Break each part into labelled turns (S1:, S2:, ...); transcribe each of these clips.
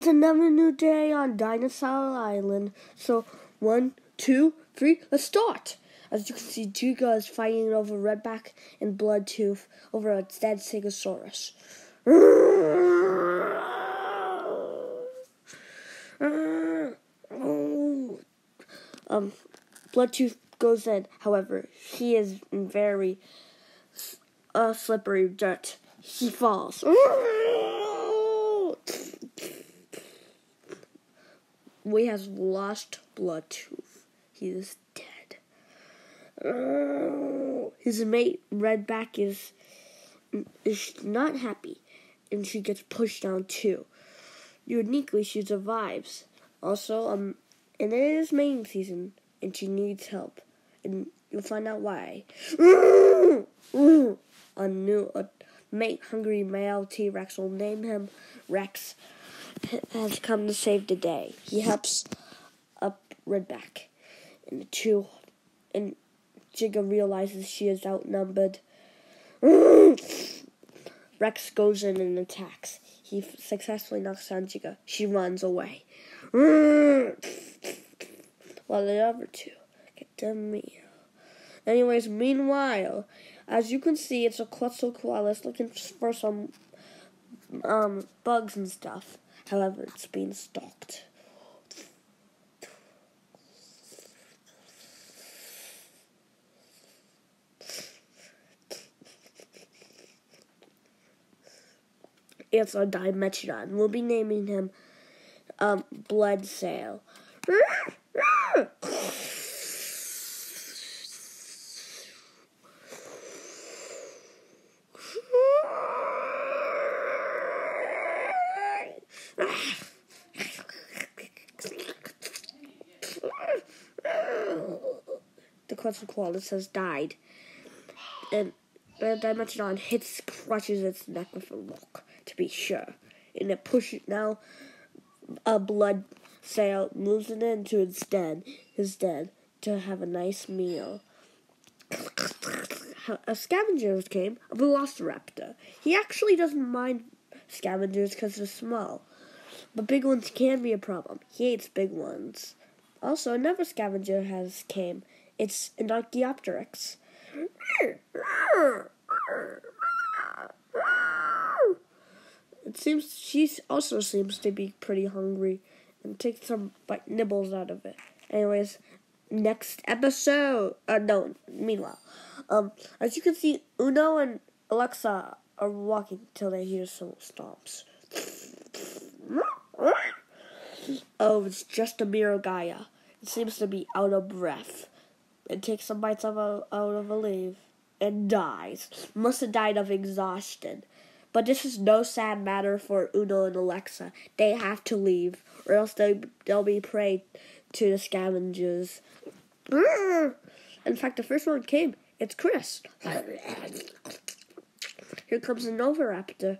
S1: It's another new day on Dinosaur Island. So, one, two, three, let's start. As you can see, Giga is fighting over Redback and Bloodtooth over a dead Stegosaurus. Um, Bloodtooth goes in. However, he is in very uh, slippery dirt. He falls. We have lost blood Bloodtooth. He is dead. His mate Redback is is not happy, and she gets pushed down too. Uniquely, she survives. Also, um, and it is mating season, and she needs help, and you'll find out why. A new a mate hungry male T Rex will name him Rex has come to save the day. He helps up Redback, and the two, and Giga realizes she is outnumbered. Rex goes in and attacks. He successfully knocks down Giga. She runs away. While the other two get the meal. Anyways, meanwhile, as you can see, it's a Quetzalcoatlus looking for some um, bugs and stuff. However, it's being stalked. It's a Dimetrodon. We'll be naming him um, Blood Sail. the Quetzalcoatlus has died. And the Dimetrodon hits, crushes its neck with a rock, to be sure. And it pushes now a blood sail moves it into its den, his den, to have a nice meal. A scavenger came, a velociraptor. He actually doesn't mind scavengers because they're small. But big ones can be a problem. He hates big ones. Also, another scavenger has came. It's an Archaeopteryx. It seems she also seems to be pretty hungry and take some like nibbles out of it. Anyways, next episode. Uh, no. Meanwhile, um, as you can see, Uno and Alexa are walking till they hear some stomps. Oh, it's just a mirror. It seems to be out of breath. It takes some bites of a, out of a leaf and dies. Must have died of exhaustion. But this is no sad matter for Uno and Alexa. They have to leave, or else they, they'll be prey to the scavengers. In fact, the first one came. It's Chris. Here comes a Novaraptor.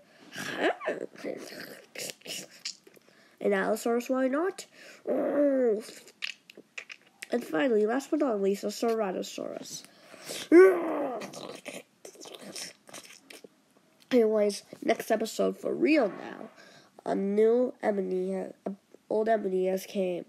S1: An Allosaurus, why not? And finally, last but not least, a Ceratosaurus. Anyways, next episode for real now. A new uh, old Emily has came.